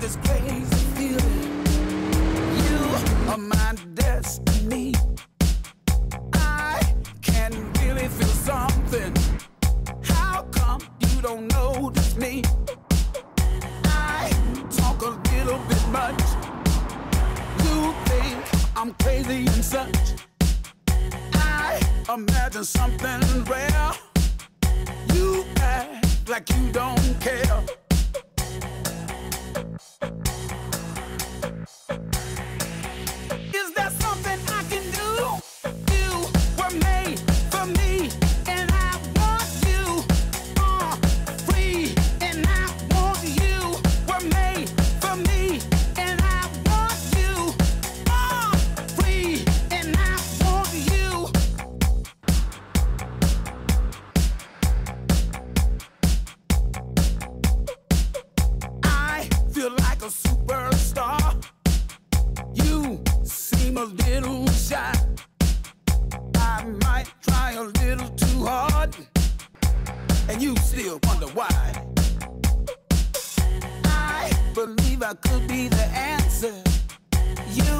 crazy feeling. You are my destiny. I can really feel something. How come you don't notice me? I talk a little bit much. You think I'm crazy and such. I imagine something rare. You act like you don't care. A superstar. You seem a little shy. I might try a little too hard, and you still wonder why. I believe I could be the answer. You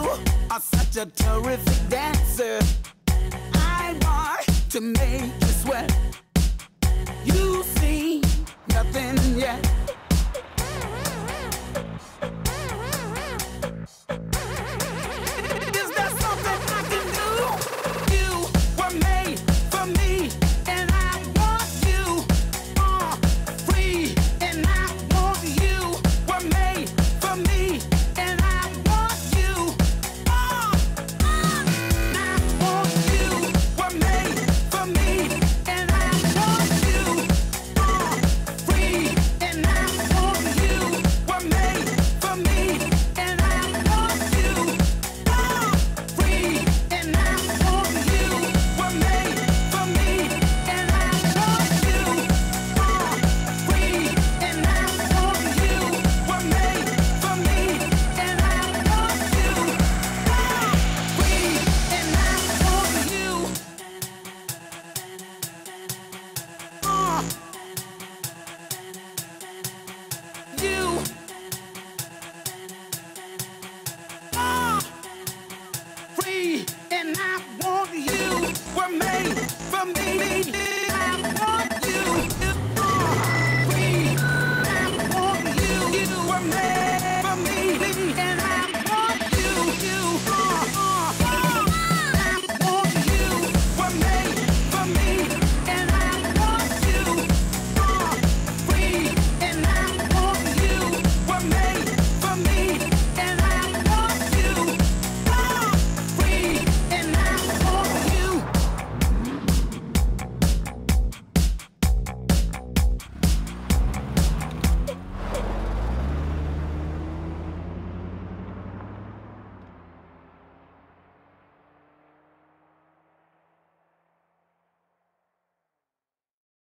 are such a terrific dancer. I want to make you sweat. You see nothing yet. And I want you. Were made for me.